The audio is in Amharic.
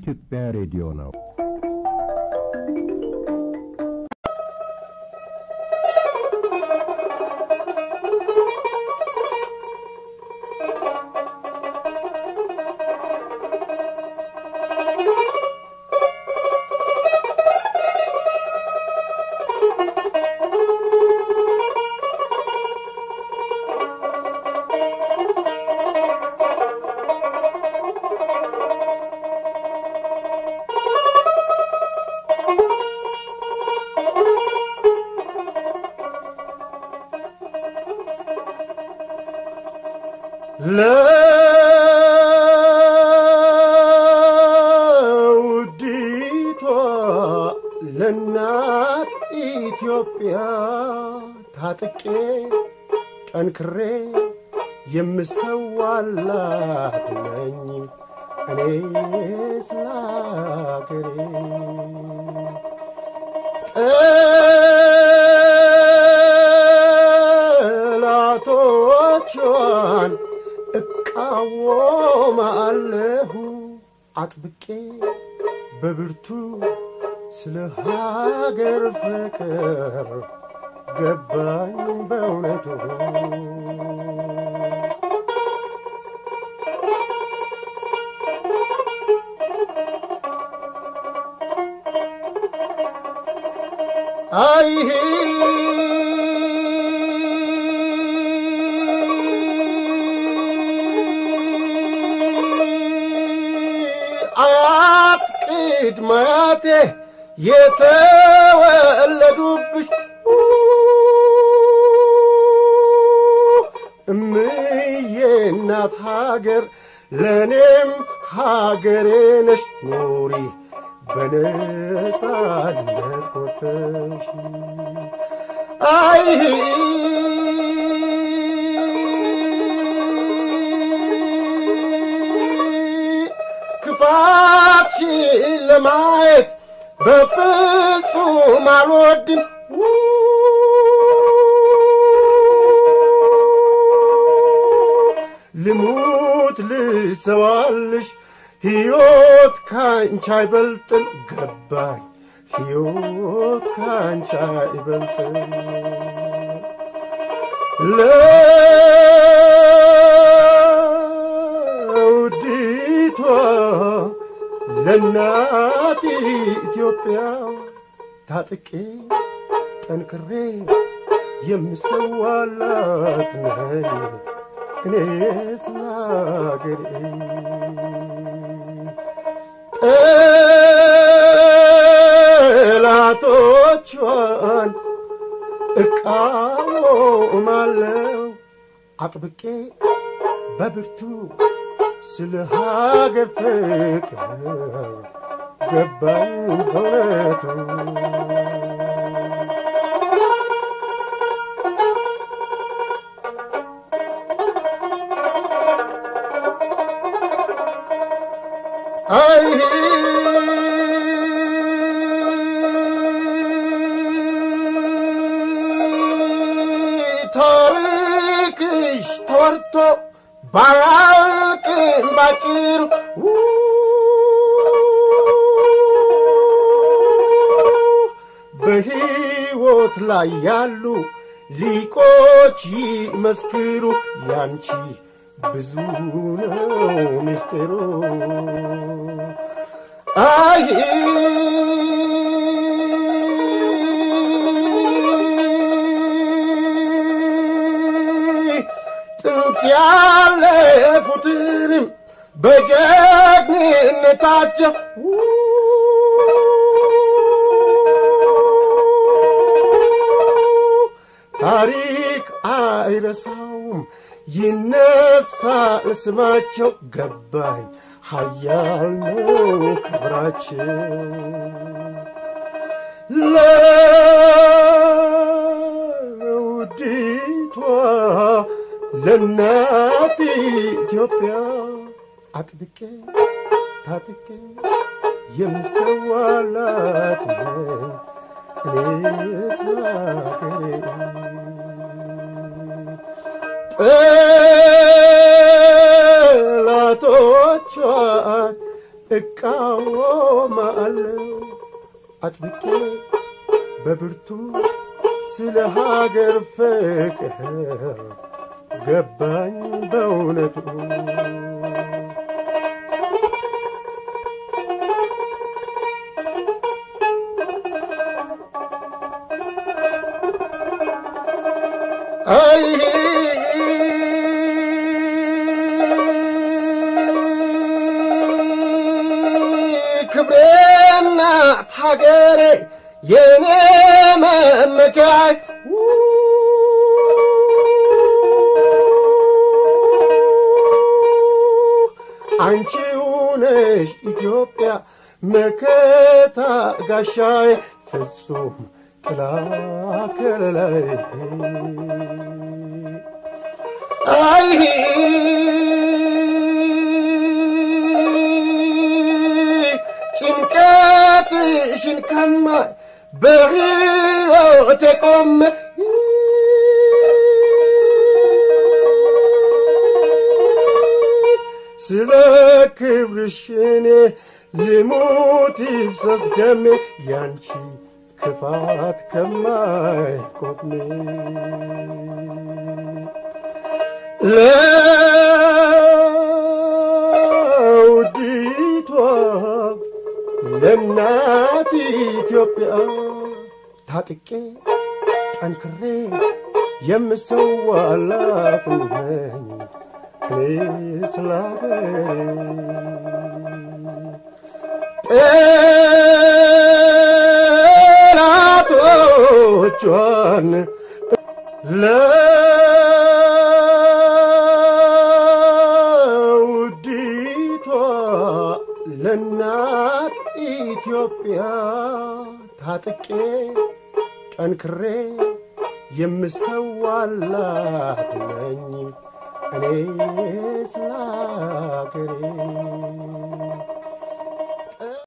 Açık buried Radyo Now. ለውዲቷ ለእናት ኢትዮጵያ ታጥቄ ጠንክሬ የምሰዋላት ነኝ እኔ ስለ አገሬ ጠላቶቿን እቃወማለሁ። አጥብቄ በብርቱ ስለ ሀገር ፍቅር ገባኝ በእውነቱ። አይሄ አያቴ የተወለዱብሽ እምዬ እናት ሀገር ለእኔም ሀገሬ ነሽ። ኑሪ በነጻነት ኮተሽ አይ ክፋትሽን ለማየት በፍጹም አልወድም። ልሙት ልሰዋልሽ ሕይወት ካንቺ አይበልጥም። ገባኝ ሕይወት ካንቺ አይበልጥም ለእናት ኢትዮጵያ ታጥቄ ጠንክሬ የምሰዋላት ነኝ እኔ ስለ አገሬ ጠላቶቿን እቃወማለሁ አጥብቄ በብርቱ ስለ ሀገር ፍቅር ገባኝ በእውነቱ አይ ታሪክሽ ተወርቶ ባያልቅም ባጭሩ በሕይወት ላይ ያሉ ሊቆች ይመስክሩ። ያንቺ ብዙ ነው ምስጢሩ አይ ጥንት ያለፉትንም በጀግንነታቸው ታሪክ አይረሳውም። ይነሳል ስማቸው ገባኝ ሀያል ነው ክብራቸው። ለውዲቷ ለእናት ኢትዮጵያ አጥብቄ ታጥቄ የምሰዋላት ነኝ እኔ ስለ አገሬ ጠላቶቿን እቃወማለሁ። አጥብቄ በብርቱ ስለ ሀገር ፍቅር ገባኝ በእውነቱ ክብሬና ሀገሬ የኔ መመኪያይ አንቺው ነሽ ኢትዮጵያ መከታ ጋሻዬ ፍጹም شنكما بغيتكم سلاك بشني لموت يفسس دمي يانشي ክፋት ከማይቆሜ ለውዲቷ ለእናት ኢትዮጵያ ታጥቄ ጠንክሬ የምሰዋላት ነኝ እኔ ስለ ጠላቶቿን ለውዲቷ ለእናት ኢትዮጵያ ታጥቄ ጠንክሬ የምሰዋላት ነኝ እኔ ስለ አገሬ